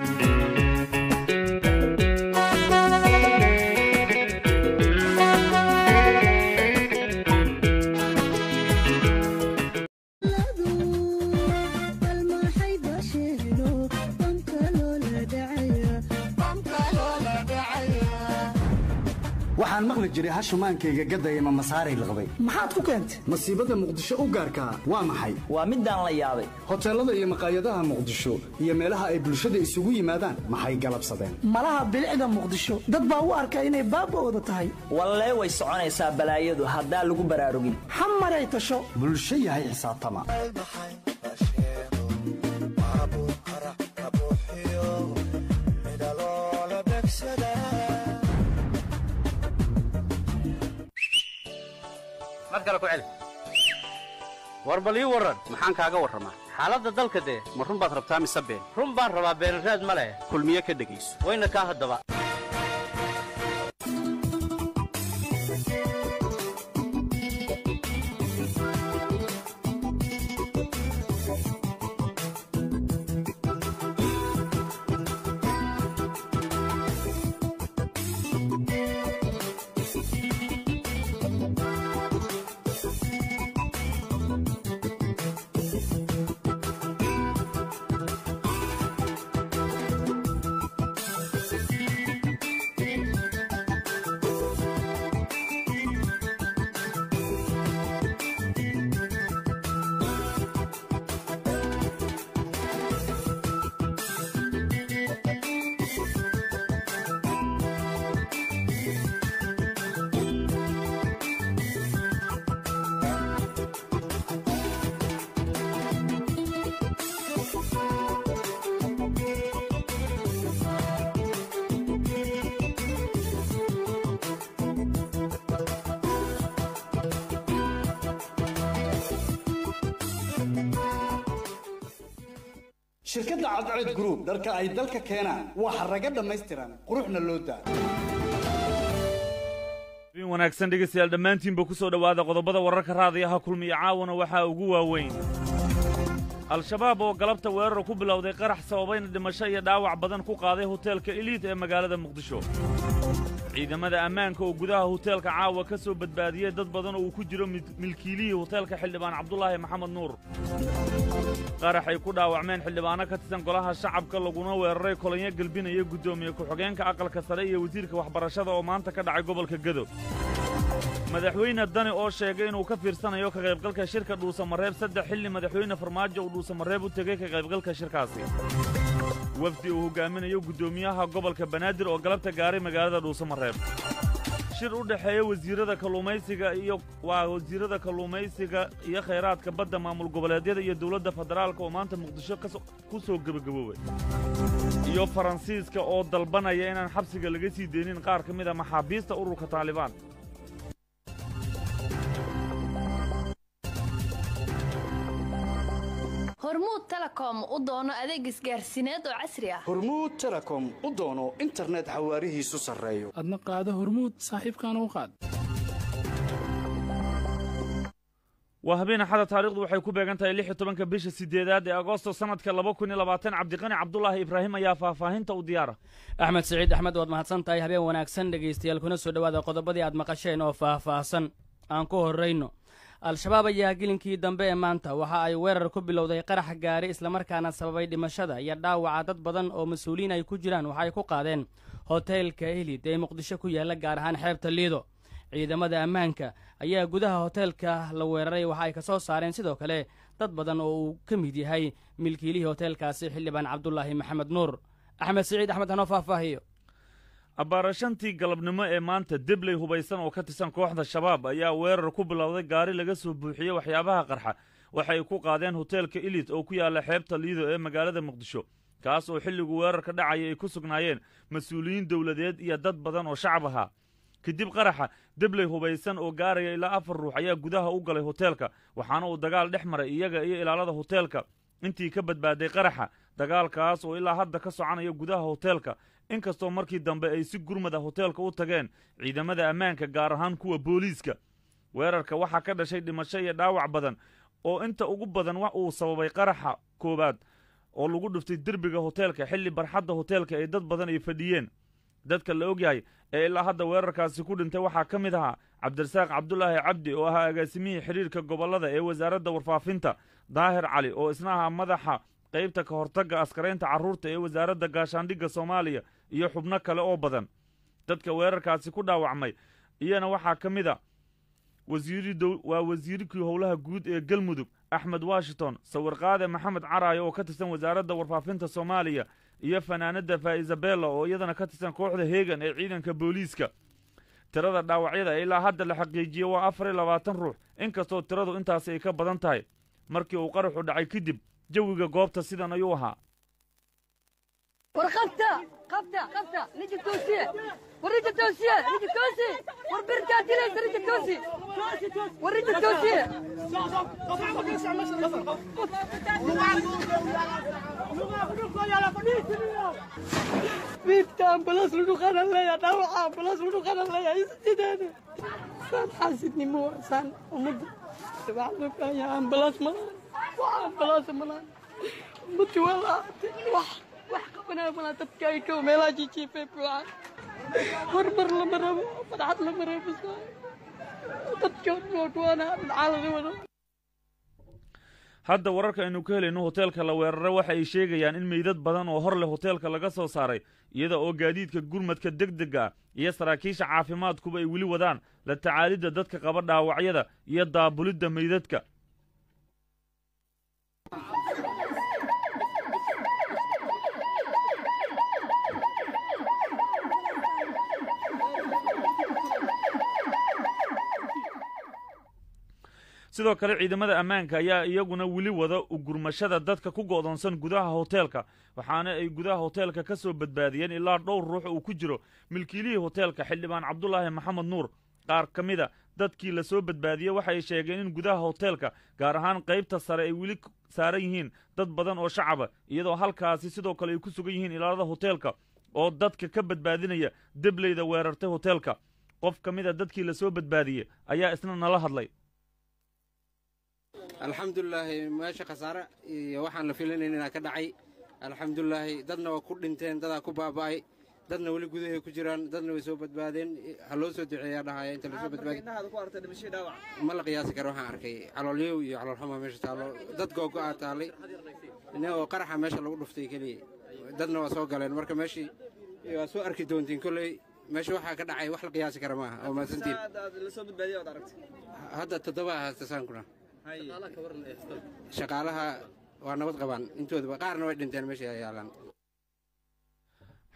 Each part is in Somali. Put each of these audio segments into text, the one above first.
waxaan maqli jiray hashumaankayga gadaya ma masaaray laqbay maxaad ku keentay? Masiibada muqdisho u gaarkaa waa maxay? Waa midaan la yaabay. Hoteellada iyo maqaayadaha muqdisho iyo meelaha ay bulshada isugu yimaadaan maxay galabsadeen? Malaha bilicda muqdisho dad baa u arka inay baaba'ooda tahay. Wallee way soconaysaa balaayadu haddaa lagu baraarugin. Xamaray tasho bulsho yahay xisaabtama kale ku celi. War bal warran. Maxaan kaaga warramaa? Xaaladda dalka dee ma run baad rabtaa mise been? Run baan rabaa beenraad ma leh. Kulmiye ka dhegayso. Wayna kaa haddaba shirkadda cadced group dharka ay dalka keenaan waa xaraga dhammaystiran quruxna loo daa in wanaagsan dhegaystayaal dhammaantiinba ku soo dhowaada qodobada wararka raadiyaha kulmiyo caawana waxaa ugu waaweyn. Al-shabaab oo galabta weerar ku bilowday qarax sababayna dhimasho iyo dhaawac badan ku qaaday hoteelka eliid ee magaalada muqdisho ciidamada ammaanka oo gudaha hoteelka caawa ka soo badbaadiyey dad badan oo uu ku jiro milkiilihii hoteelka xildhibaan cabdulaahi maxamed nuur. Qarax ay ku dhaawacmeen xildhibaano ka tirsan golaha shacabka laguna weeraray kolonyo gelbinaya guddoomiye ku-xigeenka aqalka sare iyo wasiirka waxbarashada oo maanta ka dhacay gobolka gedo. Madaxweyne dani oo sheegay inuu ka fiirsanayo ka qaybgalka shirka dhuusamareeb saddex xilli madaxweyne farmaajo uu dhuusamareeb u tegey ka qaybgalka shirkaasi wafdi uu hogaaminayo guddoomiyaha gobolka banaadir oo galabta gaaray magaalada dhuusamareeb shir u dhexeeya wasiirrada kalluumaysiga iyo waa wasiirrada kalluumaysiga iyo khayraadka badda maamul goboleedyada iyo dowladda federaalka oo maanta muqdisho ku soo gebagaboobay iyo faransiiska oo dalbanaya inaan xabsiga laga sii deynin qaar ka mid a maxaabiista ururka taalibaan hormuud telecom u doono adeeg isgaarsiineed oo casri ah. Hormuud telecom u doono internet xawaarihiisu sarreeyo. Adna qaado hormuud saaxiibkaana u qaad. Waa habeen axada taarikhdu waxay ku beegan tahay lix iyo tobanka bisha siddeedaad ee agosto sannadka laba kun iyo labaatan. Cabdiqani cabdulaahi ibraahim ayaa faahfaahinta u diyaara. Axmed siciid axmed waad mahadsan tahay habeen wanaagsan dhegaystayaal kuna soo dhowaada qodobadii aad maqasheen oo faahfaahsan. Aan ku horrayno al-shabaab ayaa gelinkii dambe ee maanta waxa ay weerar ku bilowday qarax gaari islamarkaana sababay dhimashada iyo dhaawaca dad badan oo mas'uuliyiin ay ku jiraan waxa ay ku qaadeen hoteelka elid ee muqdisho ku yaalla gaar ahaan xeebta liido ciidamada ammaanka ayaa gudaha hoteelka la weeraray waxa ay ka soo saareen sidoo kale dad badan oo uu ka mid yahay milkiilihii hoteelkaasi xildhibaan cabdulaahi maxamed nuur. Axmed siciid axmed hanoo faahfaahiyo abbaarashantii galabnimo ee maanta debley hubaysan oo ka tirsan kooxda shabaab ayaa weerar ku bilowday gaari laga soo buuxiyey waxyaabaha qarxa. Waxay ku qaadeen hoteelka elid oo ku yaalla xeebta liido ee magaalada muqdisho. Kaas oo xilligu weerarka dhacaya ay ku sugnaayeen mas'uuliyiin dowladeed iyo dad badan oo shacab ahaa. Kadib qaraxa debley hubaysan oo gaaraya ilaa afar ruux ayaa gudaha u galay hoteelka waxaana uu dagaal dhex maray iyaga iyo ilaalada hoteelka intii ka badbaaday qaraxa dagaalkaas oo ilaa hadda ka soconaya gudaha hoteelka inkastoo markii dambe ay si gurmada hoteelka u tageen ciidamada ammaanka gaar ahaan kuwa booliiska weerarka waxaa ka dhashay dhimasho iyo dhaawac badan oo inta ugu badan wax uu sababay qaraxa koowaad oo lagu dhuftay derbiga hoteelka xilli barxadda hoteelka ee dad badan ay fadhiyeen. Dadka la ogyahay ee ilaa hadda weerarkaasi ku dhintay waxaa ka mid ahaa cabdirasaaq cabdulaahi cabdi oo ahaa agaasimihii xidhiirka gobollada ee wasaaradda warfaafinta daahir cali oo isna ahaa madaxa qaybta ka hortagga askaraynta carruurta ee wasaaradda gaashaandhigga soomaaliya iyo xubno kale oo badan. Dadka weerarkaasi ku dhaawacmay. Iyana waxaa ka mid a waa wasiirkii howlaha guud ee galmudug axmed washington sawirqaade maxamed caraayo oo ka tirsan wasaaradda warfaafinta soomaaliya iyo fanaanadda faa'isabella oo iyadana ka tirsan kooxda heegan ee ciidanka booliiska. Tirada dhaawacyada ilaa hadda la xaqiijiye waa afar iyo labaatan ruux inkastoo tiradu intaasi ay ka badan tahay. Markii uu qaraxu dhacay kadib jawiga goobta sidan ayuu ahaa ورخفته خفته خفته نجي التونسي وريت التونسي نجي التونسي وربي ركعتي وريت توسي. التونسي وريت التونسي بيبتا امبلاس لو دخان يا نروح امبلاس لو دخان الله يا ستي سان حاسدني مو سان أمد. تبع يا امبلاس ملان امبلاس ملان متي والله wax ay kow meelaha jijiifay buuxaan hormar lama rabo madxad lama rabo dadka dhoodhoona dhacaa laga wado hadda wararka aynu ka helayno hoteelka la weeraray waxa ay sheegayaan in meydad badan oo hor leh hoteelka laga soo saaray iyada oo gaadiidka gurmadka deg dega ah iyo saraakiisha caafimaadkuba ay weli wadaan la tacaalidda dadka qaba dhaawacyada iyo daabulidda meydadka sidoo kale ciidamada ammaanka ayaa iyaguna weli wada ugurmashada dadka ku go'doonsan gudaha hoteelka waxaana ay gudaha hoteelka ka soo badbaadiyeen ilaa dhowr ruux uu ku jiro milkiilihii hoteelka xildhibaan cabdulaahi maxamed nuur. Qaar ka mida dadkii la soo badbaadiyey waxay sheegeen in gudaha hoteelka gaar ahaan qaybta sare ay weli saaran yihiin dad badan oo shacaba iyadoo halkaasi sidoo kale ay ku sugan yihiin ilaalada hoteelka oo dadka ka badbaadinaya debleyda weerartay hoteelka. Qof ka mida dadkii la soo badbaadiyey ayaa isna nala hadlay alxamdulilaahi meesha khasaare iyo waxaan la filanayn inaa ka dhacay. Alxamdulilaahi dadna waa ku dhinteen dadaa ku baaba'ay. Dadna weli gudahay ku jiraan dadna way soo badbaadeen. Ha loo soo duceeyaa dhahaya inta la soo badbaadi ma la qiyaasi karo waxaan arkay caloolyow iyo caloolxuma meesha taallo dad googo'a taallay. Oo qaraxa meesha lagu dhuftay keliya. Dadna waa soo galeen. Marka meeshii waa soo arki doontiin kolley meesha waxaa ka dhacay wax la qiyaasi kara maaha oo mahadsantiin hadda toddoba haasta saankuna shaqaalaha waa nabad qabaan. Intoodaba qaarna way dhinteen meesha yaalaan.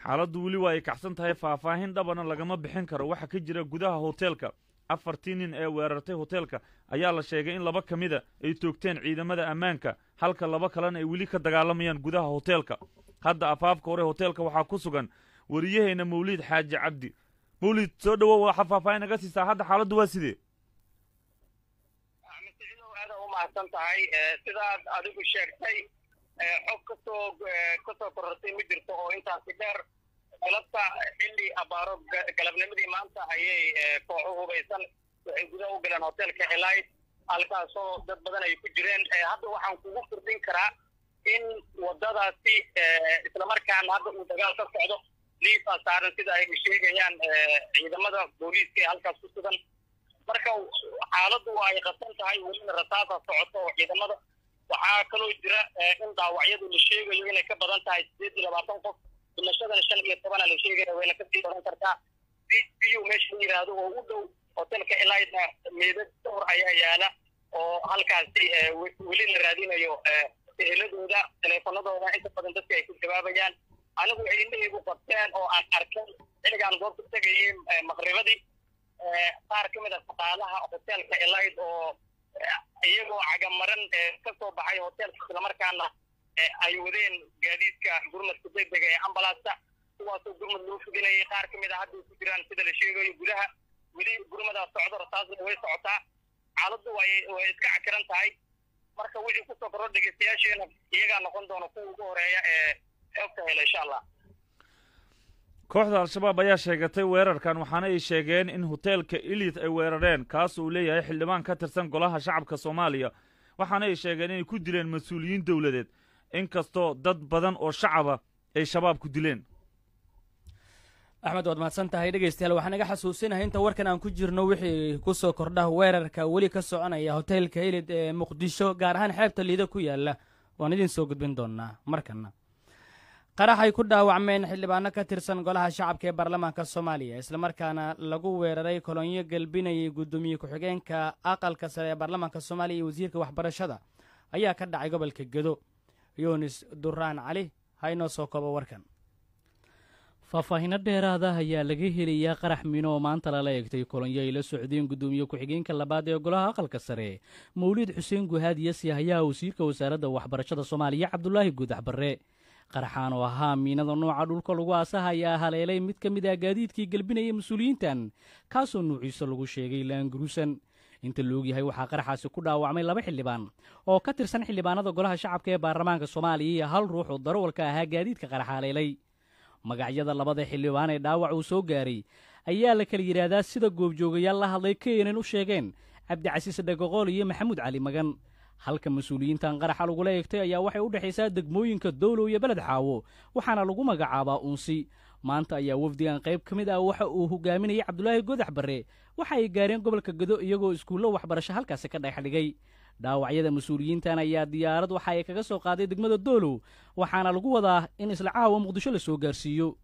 Xaaladdu weli waa ay kacsan tahay faahfaahin dhabana lagama bixin karo. Waxa ka jira gudaha hoteelka. Afartii nin ee weerartay hoteelka ayaa la sheegay in laba ka mida ay toogteen ciidamada ammaanka halka laba kalena ay weli ka dagaalamayaan gudaha hoteelka. Hadda afaafka hore hoteelka waxaa ku sugan wariyaheenna mawliid xaaji cabdi. Mawliid soo dhowow waxaa faahfaahin naga siisaa. Hadda xaaladdu waa sidee mahadsan tahay sidaad adigu sheegtay xog ka soo ka soo korortay ma jirto oo intaasi dheer. Galabta xilli abaaro galabnimadii maanta ayay kooxo hubaysan waxay gudaha u galeen hoteelka elite halkaasoo dad badan ay ku jireen. Hadda waxaan kugu firdhin karaa in wadadaasi islamarkaana hadda uu dagaal ka socdo liifa saaran sida ay sheegayaan ciidamada booliiska ee halkaas ku sugan marka xaaladdu waa ay qasan tahay welina rasaasa socoto oo ciidamada waxaa kaloo jira in dhaawacyadu la sheegayo inay ka badan tahay sideed iyo labaatan qof. Dhimashadana shan iyo tobana la sheegaya wayna ka sii badan kartaa. Biyu meesha la yidhaahdo oo u dhow hotelka elida meedad dhowr ayaa yaalla oo halkaasi weli la raadinayo eheladooda teleefanadooda inta badan dadka ay ku jawaabayaan. Anigu indhahaygu qabteen oo aan arkay xilligaan goobta tegayay maqribadii qaar ka mid a shaqaalaha hoteelka elide oo iyagoo cagamaran ka soo baxay hoteelka islamarkaana ay wadeen gaadiidka gurmadka degdega ee ambalaasta. Kuwaasoo gurmad loo fidinayay qaar ka mid a hadda ku jiraan sida la sheegayo gudaha weli gurmadaa socdo rasaasna way socotaa. Xaaladdu way iska cakiran tahay. Marka wixii ku soo korro dhegeystayaasheena iyagaa noqon doona kuwa ugu horreeya ee xogta hela insha allah kooxda al-shabaab ayaa sheegatay weerarkan waxaana ay sheegeen in hoteelka ilit ay weerareen kaas uu leeyahay xildhibaan ka tirsan golaha shacabka soomaaliya. Waxaana ay sheegeen inay ku dileen mas'uuliyiin dowladeed inkastoo dad badan oo shacaba ay shabaabku dileen. Axmed waad mahadsan tahay dhegaystayaal waxaan iga xasuusinahay inta warkan aan ku jirno wixii ku soo kordha weerarka weli ka soconaya hoteelka hilid ee muqdisho gaar ahaan xeebta liida ku yaalla. Waan idin soo gudbin doonaa markana qarax ay ku dhaawacmeen xildhibaano ka tirsan golaha shacabka ee baarlamaanka soomaaliya islamarkaana lagu weeraray kolonyo galbinayay guddoomiye ku-xigeenka aqalka sare ee baarlamaanka soomaaliya iyo wasiirka waxbarashada ayaa ka dhacay gobolka gedo. Yunis duraan cali ha inoo soo koobo warkan. Faahfaahinno dheeraada ayaa laga helayaa qarax miino oo maanta lala eegtay kolonyo ay la socdeen guddoomiye ku-xigeenka labaad ee golaha aqalka sare. Mawliid xuseen guhaad iyo siyahayaha wasiirka wasaaradda waxbarashada soomaaliya cabdulaahi guudax barre qaraxaan oo ahaa miinada nooca dhulka lagu aasaha ayaa haleelay mid ka mid ah gaadiidkii gelbinaya mas'uuliyiintan kaasoo nuuciisa lagu sheegay laanguruusan inta laogyahay waxaa qaraxaasi ku dhaawacmay laba xildhibaan oo ka tirsan xildhibaanada golaha shacabka ee baarlamaanka soomaaliya iyo hal ruux oo darawalka ahaa gaadiidka qarax haleelay. Magacyada labada xildhibaan ee dhaawac uu soo gaaray ayaa la kala yidhaahdaa sida goobjoogayaal la hadlay keenan u sheegeen cabdicasiis dhagaqool iyo maxamuud cali magan halka mas'uuliyiintan qaraxa lagula eegtay ayaa waxay u dhexaysaa degmooyinka doolow iyo beled xaawo waxaana lagu magacaabaa uunsi. Maanta ayaa wafdigan qayb ka mid ah waxa uu hogaaminayay cabdulaahi godax barre waxa ay gaareen gobolka gedo iyagoo iskuullo waxbarasho halkaasi ka dhex dhigay. Dhaawacyada mas'uuliyiintan ayaa diyaarad waxa ay kaga soo qaaday degmada doolow waxaana lagu wadaa in isla caawa muqdisho la soo gaarsiiyo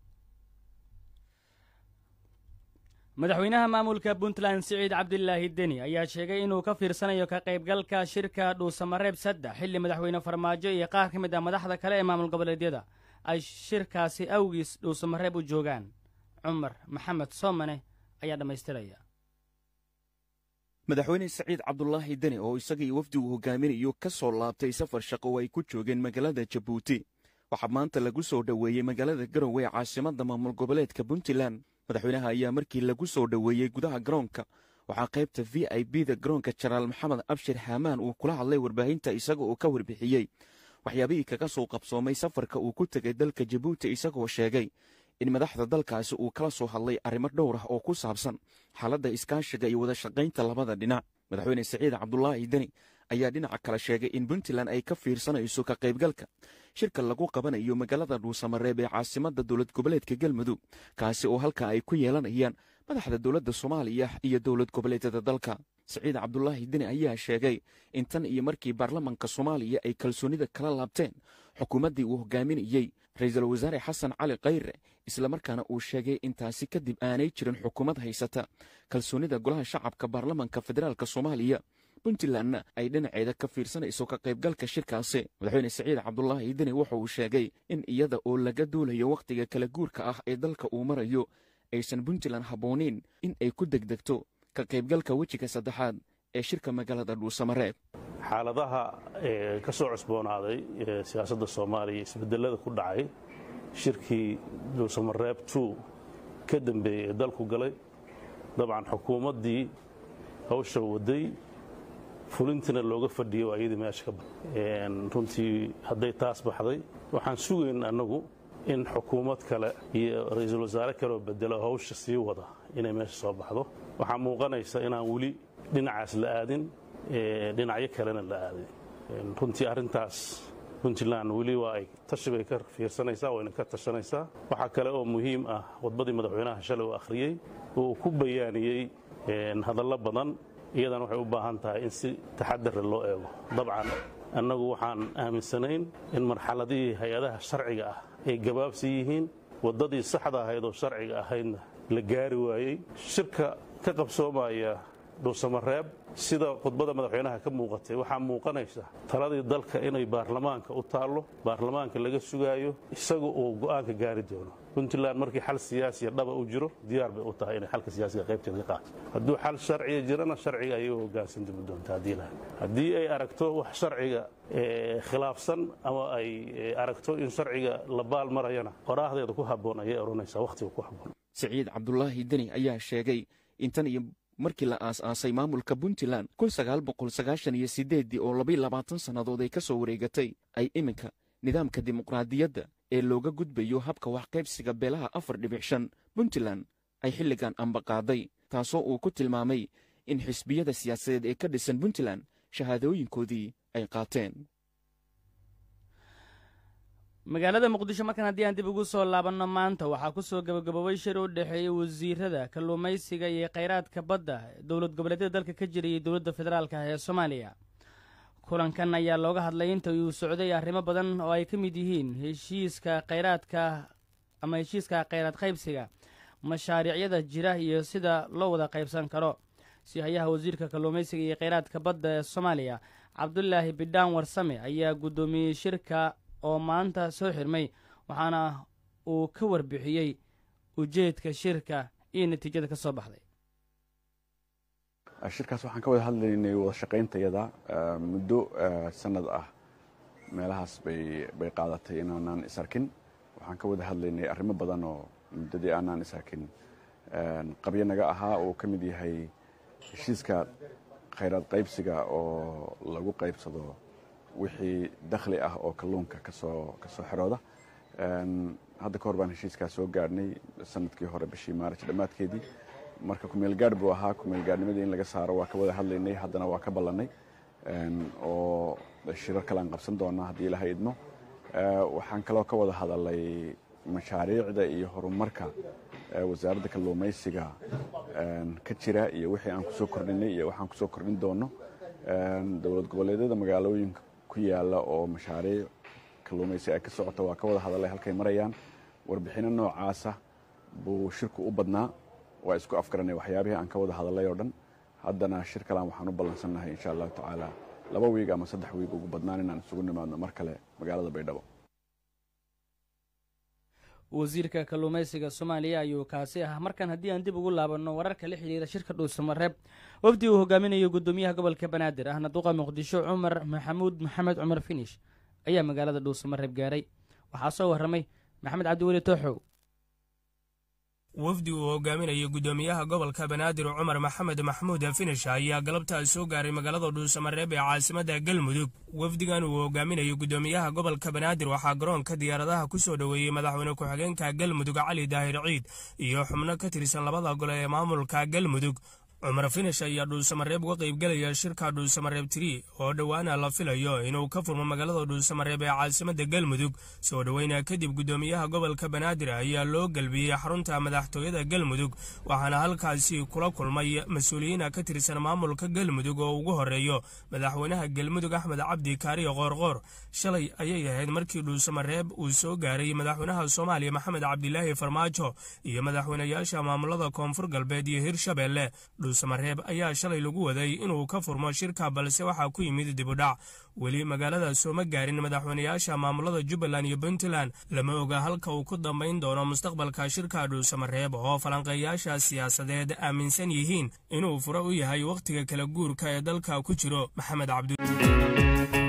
madaxweynaha maamulka puntland siciid cabdilaahi deni ayaa sheegay inuu ka fiirsanayo ka qaybgalka shirka dhuusamareeb saddex xilli madaxweyne farmaajo iyo qaar ka mid ah madaxda kale ee maamul goboleedyada ay shirkaasi awgiis dhuusamareeb u joogaan. Cumar maxamed soomane ayaa dhammaystiraya. Madaxweyne saciid cabdulaahi deni oo isagii wafdigu hogaaminayo ka soo laabtay safar shaqo oo ay ku joogeen magaalada jabuuti waxaa maanta lagu soo dhoweeyey magaalada garowe ee caasimadda maamul goboleedka puntland madaxweynaha ayaa markii lagu soo dhoweeyey gudaha garoonka. Waxaa qaybta v i b da garoonka jenaraal maxamed abshir haamaan uu kula hadlay warbaahinta isaga oo ka warbixiyey. Waxyaabihii kaga soo qabsoomay safarka uu ku tegay dalka jabuuti isagoo sheegay in madaxda dalkaasi uu kala soo hadlay arrimo dhowr ah oo ku saabsan xaaladda iskaashiga iyo wada shaqaynta labada dhinac. Madaxweyne siciid cabdulaahi deni ayaa dhinaca kale sheegay in puntland ay ka fiirsanayso ka qaybgalka. Shirka lagu qabanayo magaalada dhuusamareeb ee caasimadda dowlad goboleedka galmudug kaasi oo halka ay ku yeelanayaan madaxda dowladda soomaaliya iyo dowlad goboleedyada dalka. Siciid cabdulaahi deni ayaa sheegay in tan iyo markii baarlamanka soomaaliya ay kalsoonida kala laabteen xukuumaddii uu hogaaminayey ra'iisul wasaare xasan cali khayre islamarkaana uu sheegay intaasi kadib aanay jirin xukuumad haysata. Kalsoonida golaha shacabka baarlamanka federaalk soomaaliya puntlandna ay dhinaceeda ka fiirsanayso ka qaybgalka shirkaasi. Madaxweyne siciid cabdulaahi deni wuxa uu sheegay in iyada oo laga duulayo wakhtiga kala guurka ah ee dalka uu marayo aysan puntland habbooneyn in ay ku degdegto ka qaybgalka wejiga saddexaad ee shirka magaalada dhuusamareeb xaaladaha ka soo cusboonaaday siyaasadda soomaaliya isbedelada ku dhacay shirkii dhuusamareeb tu ka dambeeyey ee dalku galay dabcan xukuumaddii hawsha waday fulintina looga fadhiyo ayadii meesha ka runtii hadday taas baxday waxaan sugayn annagu in xukuumad kale iyo ra'iisul wasaare kaleoo bedelo hawsha sii wada inay meesha soo baxdo. Waxaa muuqanaysa inaan weli dhinacaas la aadin dhinacyo kalena la aadin. Runtii arrintaas puntland weli waa ay tashi bay ka fiirsanaysaa wayna ka tashanaysaa. Waxaa kale oo muhiim ah khudbadii madaxweynaha shalay uu akhriyey oo uu ku bayaaniyey hadallo badan iyadan waxay u baahan tahay in si taxadara loo eego. Dabcan annagu waxaan aaminsanayn in marxaladihii hay'adaha sharciga ah ay gabaabsi yihiin waddadii saxda ahayd oo sharciga ahaydna la gaari waayey. Shirka ka qabsoomaya dhuusamareeb sida khudbada madaxweynaha ka muuqatay waxaa muuqanaysa taladii dalka inay baarlamaanka u taallo baarlamaanka laga sugaayo isaga uu go'aanka gaari doono. Puntland markii xal siyaasiya dhaba u jiro diyaar bay u tahay inay xalka siyaasiga qaybteeda ka qaato hadduu xal sharciga jirana sharciga ayay u hoggaansan dumi doonta haddii ay aragto wax sharciga khilaafsan ama ay aragto in sharciga la baal marayana qoraahdeeda ku habboon ayay odhanaysaa wakhtiga ku habboon. Siciid cabdulaahi deni ayaa sheegay in tan iyo markii la aas-aasay maamulka puntland sideeddii oo labayo labaatan sannadood ay ka soo wareegatay ay iminka nidaamka dimuqraadiyadda ee looga gudbayo habka waxqaybsiga beelaha afar dhibic shan puntland ay xilligan ambaqaaday taasoo uu ku tilmaamay in xisbiyada siyaasadeed ee ka dhisan puntland shahaadooyinkoodii ay qaateen magaalada muqdisho markan haddii aan dib ugu soo laabanno maanta waxaa ku soo gabagaboobay shir u dhexeeyey wasiirada kalluumaysiga iyo khayraadka badda dowlad goboleedyada dalka ka jira iyo dowladda federaalka ee soomaaliya. Kulankan ayaa looga hadlay inta uu socday arrimo badan oo ay ka mid yihiin heshiiska khayraadka ama heshiiska khayraad qaybsiga mashaariicyada jira iyo sida loo wada qaybsan karo. Sihayaha wasiirka kalluumaysiga iyo khayraadka badda ee soomaaliya cabdulaahi bidhaan warsame ayaa guddoomiyey shirka oo maanta soo xirmay waxaana uu ka warbixiyey ujeedka shirka iyo natiijada ka soo baxday. Shirkaas waxaan ka wada hadlaynay wada shaqayntayada muddo sanad ah. Meelahaas bay bay qaadatay inaanaan is arkin. Waxaan ka wada hadlaynay arrimo badan oo muddadii aanaan is arkin. Qabyo naga ahaa oo ka mid yahay heshiiska khayraad qaybsiga oo lagu qaybsado wixii dakhli ah oo kalluunka ka soo ka soo xirooda. Hadda ka hor baan heshiiskaas soo gaadhnay sannadkii hore bishii maaraj dhammaadkeedii. Marka kumeel gaadh buu ahaa kumeel gaadhnimadii in laga saaro waa ka wada hadlaynay haddana waa ka ballannay oo shirar kale aan qabsan doonaa haddii ilaha idmo waxaan kaloo ka wada hadalay mashaariicda iyo horumarka wasaaradda kalluumaysiga ka jira iyo wixii aan ku soo kordhinay iyo waxaan ku soo kordhin doono. Dowlad goboleedyada magaalooyinka ku yaalla oo mashaariic kalluumaysi ay ka socoto waa ka wada hadalay halkay marayaan. Warbixino noocaasa buu shirku u badnaa. Waa isku afgaranay waxyaabihii aan ka wada hadalay oo dhan. Haddana shir kalaan waxaan u ballansannahay insha allahu tacaala laba wiig ama saddex wiig ugu badnaan inaan isugu nimaadno mar kale magaalada baydhabo wasiirka kalluumaysiga soomaaliya ayuu kaasi ah markan haddii aan dib ugu laabanno wararka la xidhiira shirka dhuusamareeb wafdi uu hogaaminayo guddoomiyaha gobolka banaadir ahna duqa muqdisho cumar maxamuud maxamed cumar finish ayaa magaalada dhuusamareeb gaaray. Waxaa soo warramay maxamed cabdiweli tooxow wafdi uu hogaaminayo guddoomiyaha gobolka banaadir cumar maxamed maxmuud finish ayaa galabtaas soo gaaray magaalada dhuusamareeb ee caasimadda galmudug. Wafdigan uu hogaaminayo guddoomiyaha gobolka banaadir waxaa garoonka diyaaradaha ku soo dhoweeyey madaxweyne ku-xigeenka galmudug cali daahir ciid iyo xubno ka tirsan labada gole ee maamulka galmudug cumar finish ayaa dhuusamareeb uga qaybgelaya shirka dhuusamareeb tiri oo dhowaana la filayo inuu ka furmo magaalada dhuusamareeb ee caasimadda galmudug. Soo dhoweyna kadib guddoomiyaha gobolka banaadir ayaa loo gelbiyey xarunta madaxtooyada galmudug waxaana halkaasi kula kulmay mas'uuliyiina ka tirsan maamulka galmudug oo ugu horeeyo madaxweynaha galmudug axmed cabdi kaariyo qoorqoor shalay ayay ahayd markii dhuusamareeb uu soo gaaray madaxweynaha soomaaliya maxamed cabdilaahi farmaajo iyo madaxweynayaasha maamulada koonfur galbeed iyo hirshabeelle dhuusamareeb ayaa shalay lagu waday inuu ka furmo shirka balse waxaa ku yimid dibudhac. Weli magaalada sooma gaarin madaxweynayaasha maamulada jubbaland iyo puntland. Lama oga halka uu ku dambayn doono mustaqbalka shirka dhuusamareeb oo falanqeeyaasha siyaasadeed aaminsan yihiin inuu fure u yahay wakhtiga kala guurka ee dalka ku jiro maxamed cabdi